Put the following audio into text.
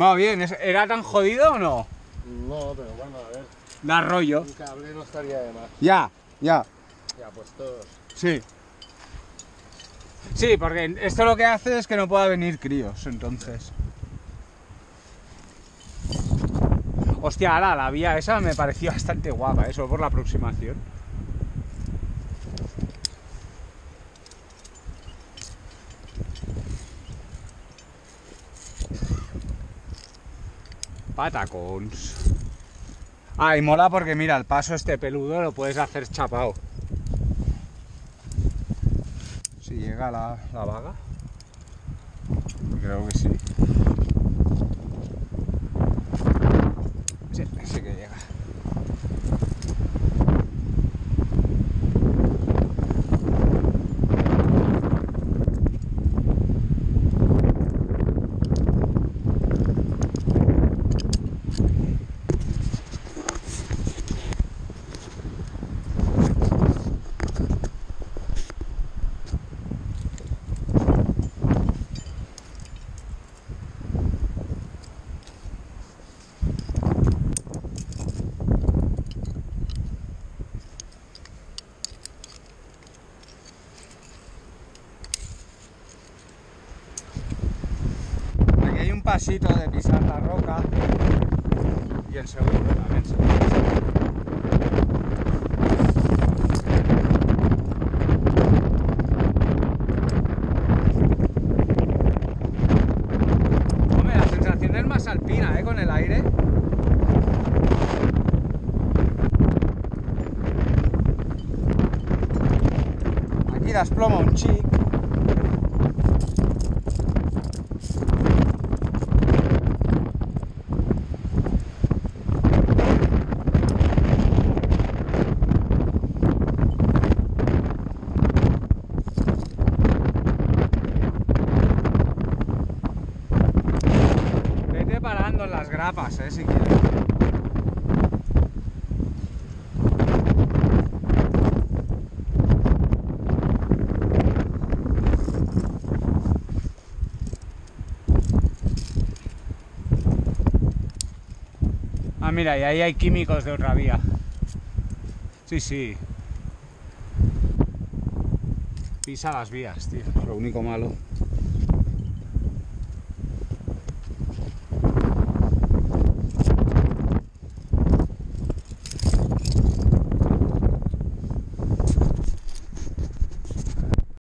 Va bien, ¿es- ¿era tan jodido o no? No, pero bueno, a ver, Da rollo. un cable no estaría de más. Ya, ya, Ya, pues todos. sí. Sí, porque esto lo que hace es que no pueda venir críos, entonces. Hostia, ahora la vía esa me pareció bastante guapa, eso por la aproximación. Patacons. Ah, y mola porque mira, el paso este peludo lo puedes hacer chapao. Si llega la, la vaga. Creo que sí. Sí, sí que llega. Pasito de pisar la roca. Y el segundo también se. Hombre, la sensación es más alpina, ¿eh? Con el aire. Aquí desploma un xic. Grapas, eh, si quieres. Ah, mira, y ahí hay químicos de otra vía. Sí, sí. Pisa las vías, tío. Lo único malo.